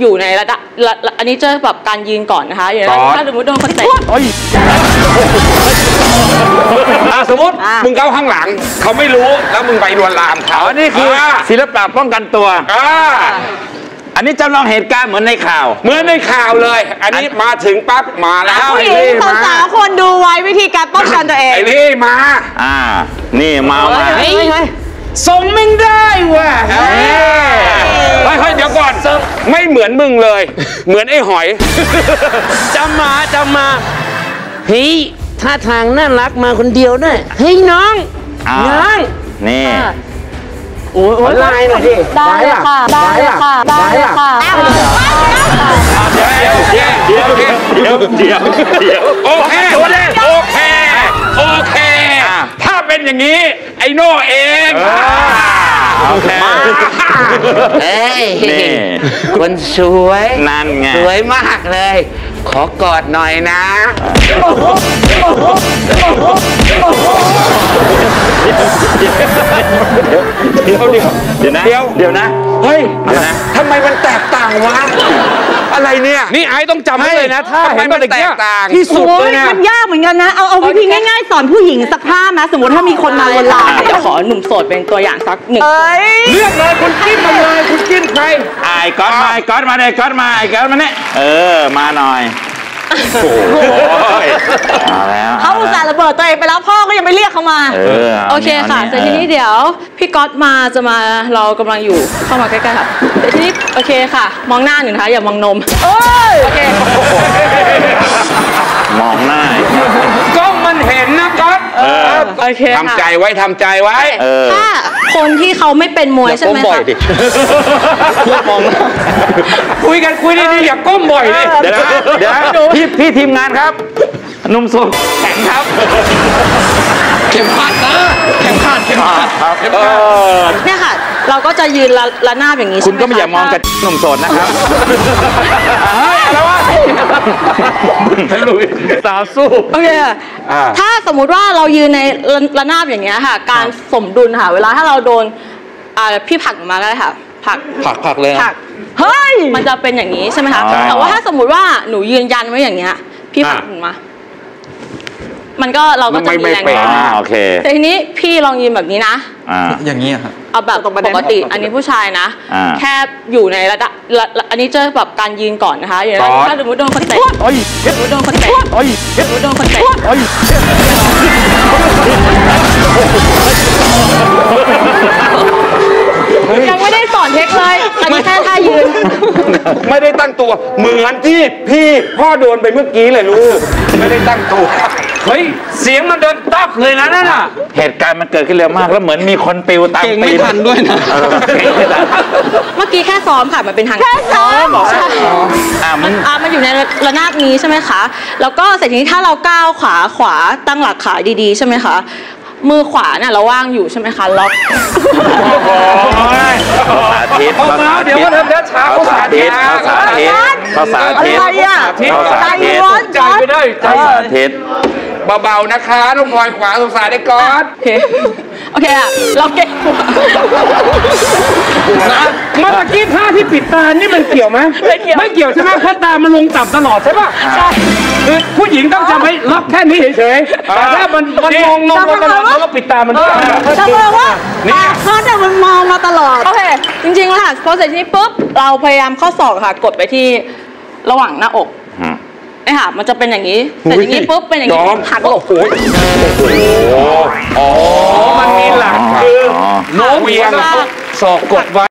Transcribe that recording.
อยู่ในระดับระระอันนี้จะแบบการยืนก่อนนะคะอย่างก่อน ถ้าสมมติโดนคนเตะ โอ้ยอะสมมติอะ มึงเข้าข้างหลัง เขาไม่รู้แล้วมึงไปลวนลามเขาอ๋อนี่คืออาศิลปะป้องกันตัว อ่าอันนี้จำลองเหตุการณ์เหมือนในข่าว เหมือนในข่าวเลย อันนี้มาถึงปั๊บมาแล้วผู้ไอ้หญิงนี่มาสาวๆคนดูไว้วิธีการป้องกันตัวเองไอ้นี่มาอ่า นี่เมามา เฮ้ยเฮ้ยส่งมึงได้ว่ะ เฮ้ยเฮ้ยเดี๋ยวก่อนไม่เหมือนมึงเลย เหมือนไอ้หอยจำมาจำมาเฮ้ยท่าทางน่ารักมาคนเดียวด้วยเฮ้ยน้องอ่าน้องนี่โอ้ยโอ้ยไลน์หน่อยดิได้เลยค่ะ ได้เลยค่ะ ได้เลยค่ะเดี๋ยวเดี๋ยวเดี๋ยวเดี๋ยวเดี๋ยวเดี๋ยวโอเคโอเคโอเคอะถ้าเป็นอย่างนี้ ไอ้โน่เอง โอเคเฮ้ยนี่คนสวยนั่นไง สวยมากเลย ขอกอดหน่อยนะ เดี๋ยวเดี๋ยวเดี๋ยวนะเดี๋ยวเดี๋ยวนะ เฮ้ยเดี๋ยวนะทำไมมันแตกต่างวะ อะไรเนี่ย นี่ไอ้ต้องจำไว้เลยนะถ้าเห็นมันแตกต่างที่สุดโอ้เลยยนะมันยากเหมือนกันนะ เอาเอาวิธีง่ายๆ สอนผู้หญิงสักผ้านะ สมมติถ้ามีคนมาลวนลามจะขอหนุ่มโสดเป็นตัวอย่างสักหนึ่งเอ้ยเลือกเลยคุณจิ้มมาเลยคุณจิ้มใครไอ้ก๊อตมาไอ้ก๊อตมาเลยก๊อตมาไอ้ก๊อตมาเนี่ยเออมาหน่อยโอ้ยเอาแล้วเขาอุตส่าห์ระเบิดตัวเองไปแล้วพ่อก็ยังไม่ เรียกเขามา เอออาโอเคค่ะอาแต่ทีนี้เออเดี๋ยวพี่ก๊อตมาจะมาเรากำลังอยู่เข้ามาใกล้ๆค่ะแต่ทีนี้โอเคค่ะ มองหน้าหนึ่งนะคะอย่ามองนมโอ้ยโอเคมองหน้า กล้องมันเห็นนะก๊อตเออ โอเคค่ะทำใจไว้ทำใจไว้เออถ้าคนที่เขาไม่เป็นมวยใช่ไหมคะคุยกันคุยดีๆอย่าก้มบ่อยดิเดี๋ยวนะเดี๋ยวนะพี่พี่ทีมงานครับห นุ่มโสดแข็งครับ เข็มขัดนะเข็มขัดเข็มขัดครับเออเนี่ยค่ะ เราก็จะยืนระระนาบอย่างนี้คุณก็ใช่ไม่หอย่ามองกับถ้หนุ่มโสดนะครับเฮ้ยอะไรวะลุยสาวสู้โอเคค่ะอ่าถ้าสมมุติว่าเรายืนในระระนาบอย่างเงี้ยค่ะ การสมดุลค่ะ เวลาถ้าเราโดนอ่าพี่ผลักหนูมาก็ได้ค่ะผลักผักผักเลยผลักเฮ้ย มันจะเป็นอย่างนี้ใช่ไหมคะใช่แต่ว่าถ้าสมมุติว่าหนูยืนยันไว้อย่างเงี้ย พี่ผลักหนูมา มันก็เราก็จะมีแรงไม่ไม่ต้านอ่าโอเคแต่ทีนี้พี่ลองยืนแบบนี้นะ อ่า อย่างนี้ยครับ เอาแบบปกติ อันนี้ผู้ชายนะ อ่า แค่อยู่ในระดับระระอันนี้จะแบบการยืนก่อนนะคะอย่างก่อนถ้าสมมติโดนคนเตะโอ้ยสมมติโดนคนเตะโอ้ยสมมติโดนคนเตะโอ้ยยังไม่ได้สอนเทคเลย อันนี้แค่ท่ายืน ไม่ได้ตั้งตัว เหมือนที่พี่พ่อโดนไปเมื่อกี้เลยลูก ไม่ได้ตั้งตัว เฮ้ย เสียงมันเดินตับเลยนะนั่นน่ะ เหตุการณ์มันเกิดขึ้นเร็วมาก แล้วเหมือนมีคนปิวตามเก่งไม่ตีนทันด้วยนะ เออเก่งไม่ทันเมื่อกี้แค่ซ้อมค่ะมันเป็นทางแค่ซ้อมใช่อ่ามึงอะมันอยู่ในระนาบนี้ใช่ไหมคะ แล้วก็เสร็จทีนี้ถ้าเราก้าวขวาขวาตั้งหลักขาดีๆ ใช่ไหมคะ มือขวาเนี่ยเราว่างอยู่ใช่ไหมคะล็อก สาธิตเอามาเดี๋ยวว่าเดินช้าเขาสาธิตเขาสาธิตเขาสาธิตอะไรอะเขาสาใจธิตร้อนใจ ไม่ได้ใจเขาสาธิตเบาๆนะคะน้องพลอยขวาสงสารได้ก่อนโอเคโอเคอะเราเก่งนะเมื่อกี้ท่าที่ปิดตานี่มันเกี่ยวไหมไม่เกี่ยวไม่เกี่ยวใช่ไหมเพราะตามันลงต่ำตลอดใช่ป่ะใช่คือผู้หญิงต้องจำให้ล็อกแค่นี้เฉยๆแต่ถ้ามันมันลงลงลงตลอดแล้วก็ปิดตามันด้วยจะบอกว่านี่เขาแต่มันมองมาตลอดโอเคจริงๆแล้วค่ะพอเสร็จทีนี้ปุ๊บเราพยายามข้อศอกค่ะ กดไปที่ระหว่างหน้าอก อืมเนี่ยค่ะมันจะเป็นอย่างนี้เสร็จอย่างนี้ปุ๊บเป็นอย่างนี้ยอมหักโอ้โหอ๋อมันมีหลักคือโน้มเอียงศอกกดไว้